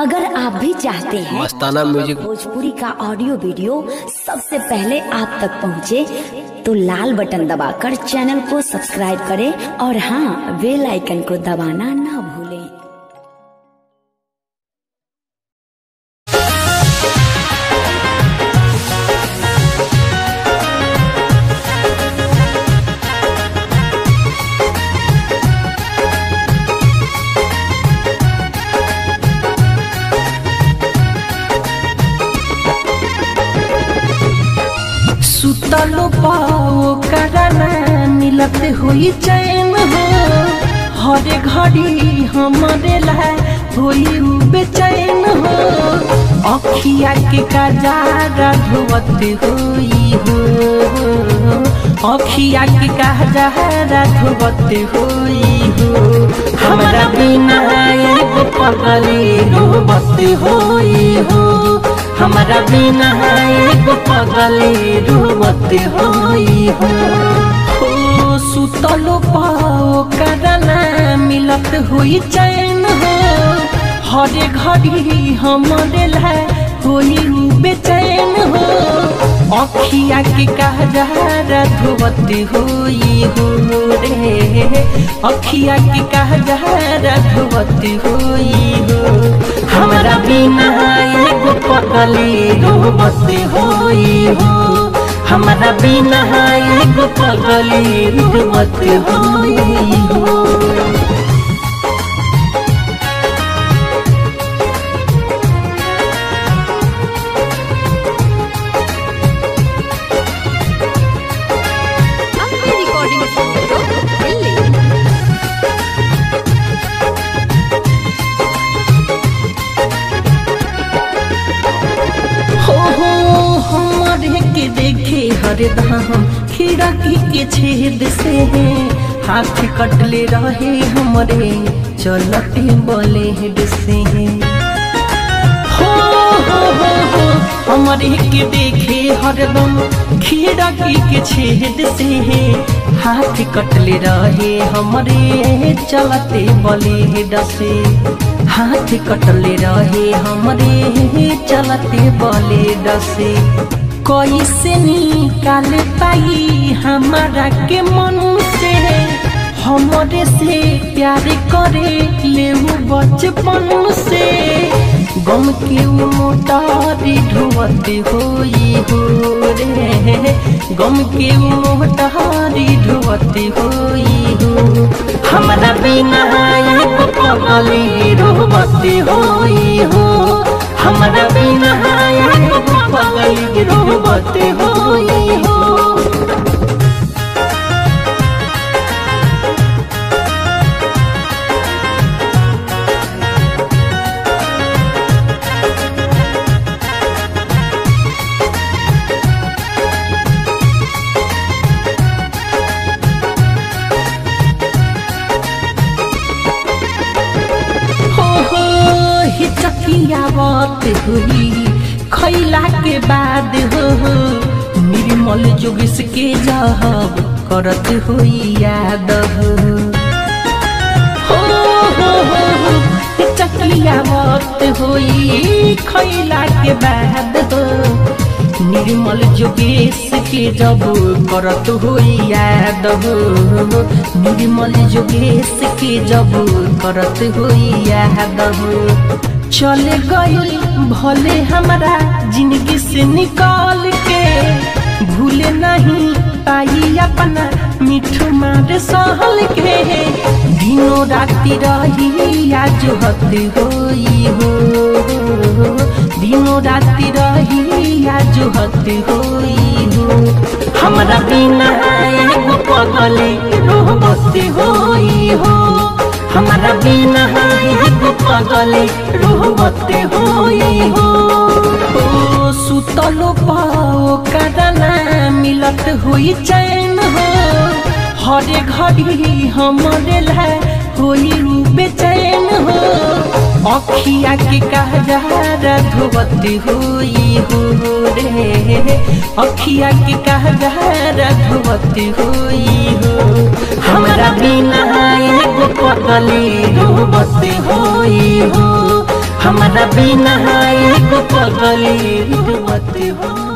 अगर आप भी चाहते हैं मस्ताना म्यूज़िक। भोजपुरी का ऑडियो वीडियो सबसे पहले आप तक पहुँचे, तो लाल बटन दबाकर चैनल को सब्सक्राइब करें और हाँ बेल आइकन को दबाना ना भूलें। सुतलो पाओ करना मिलत हुई चैन हो। हरे घड़ी हमारे लाए हुई उ बेचैन हो। अखिया के कजारा धोवत हुई हो। अखिया के कजारा धोवत हुई हो। हमरा बिना पगली रोवत हुई हो। हमरा बिना एगो पगली रोवत होई हो। सुतलो पाओ करना मिलत हुई चैन हो। हर घड़ी हमरे लाए कोई बेचैन अखिया के कहजारा धोवत होई हो रे अखिया के कहजारा धोवत होई हो। हमरा बिना एगो पगली रोवत होई हो। हमरा बिना एगो पगली रोवत होई हो। देखे हरदम खिड़की के छेद से हाथ कटले रहे हमरे, चलते बलेड से हमारे के देखे हरदम खिड़की के छेद से हाथ कटले रहे हमरे, चलते बलेड से। हाथ कटले रहे हमरे, चलते बलेड से। कैसे निकाल पाई हमारा के मन से। हमरे से प्यार करे ले बचपन से। गम के मोटारी ढोवत होई हो रे गम के मोटारी ढोवत होई हो हमरा बिना पगली रोवत होई हो। हमरा बिना एगो पगली रोवत होई हो। बात हुई। खैला के बाद हो हो। निर्मल जोगिस के जहब करत हुई याद हो हो हो हो हो हिचकिया बात हुई खैला के बाद हो। निर्मल जोगेश के जब करत हुई याद हो निर्मल जोगेश के जब करत हुई याद हो चले गई भले हमारा ज़िंदगी से निकाल के। भूले नहीं पाई अपना मिठू मार सहल के। दिनों राति रही आज हद हो। दिनों राति रही आज हद हो। हमरा बिना एगो रोवत होई हो। हमरा बिना पगली रोवत होई हो। ओ सुतलो पाओ करना मिलत हुई चैन हो। हरे घड़ी हमरे लाए होई उ चैन हो। अखिया के कहजारा रघुवती हुई हो रे। अखिया के कहजारा रघुवती हुई हो। हमारा बिना एगो पगली रघुवती हुई हो। हमारा बिना एगो पगली रघुवती होई।